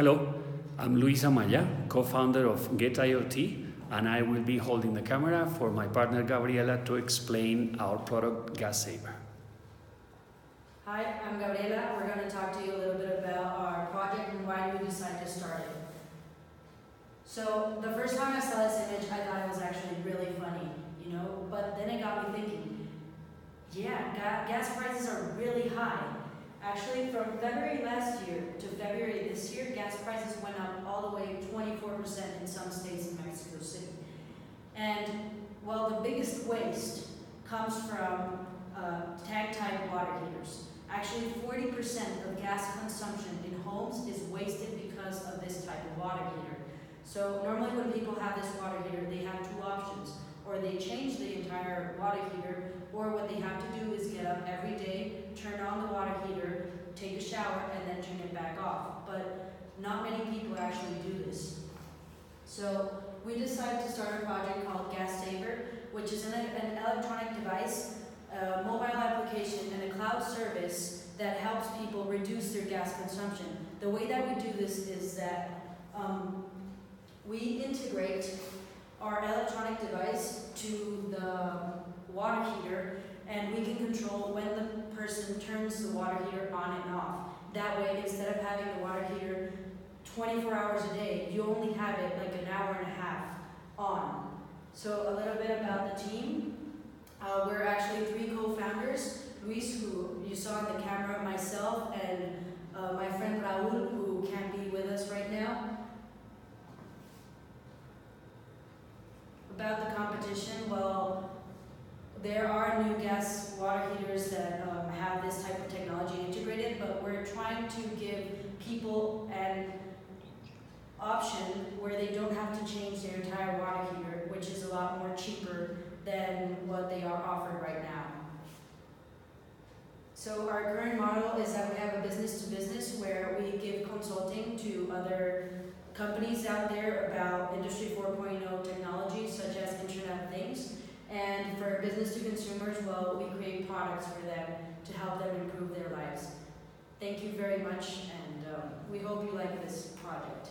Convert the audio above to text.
Hello, I'm Luis Amaya, co-founder of GetIoT, and I will be holding the camera for my partner Gabriela to explain our product GaSaver. Hi, I'm Gabriela. We're going to talk to you a little bit about our project and why we decided to start it. So the first time I saw this image, I thought it was actually really funny, you know, but then it got me thinking, yeah, ga- gas prices are really high. Actually, from February last year to February prices went up all the way 24% in some states in Mexico City. And well, the biggest waste comes from uh, type water heaters. Actually, 40% of gas consumption in homes is wasted because of this type of water heater. So normally when people have this water heater, they have two options. Or they change the entire water heater, or what they have to do is get up every day, turn on the water heater, take a shower, and then turn it back off. But not many people actually do this. So we decided to start a project called GaSaver, which is an, an electronic device, a mobile application, and a cloud service that helps people reduce their gas consumption. The way that we do this is that um, we integrate our electronic device to the water heater and we can control when the person turns the water heater on and off. That way, instead of having 24 hours a day, you only have it like an hour and a half on. So a little bit about the team. Uh, we're actually three co-founders. Luis, who you saw in the camera, myself, and uh, my friend Raul, who can't be with us right now. About the competition, well, there are new gas water heaters that um, have this type of technology integrated, but we're trying to give people an option where they don't have to entire water heater, which is a lot more cheaper than what they are offered right now. So our current model is that we have a business to business where we give consulting to other companies out there about Industry 4.0 technology such as Internet of Things. And for business to consumers, well, we create products for them to help them improve their lives. Thank you very much, and um, we hope you like this project.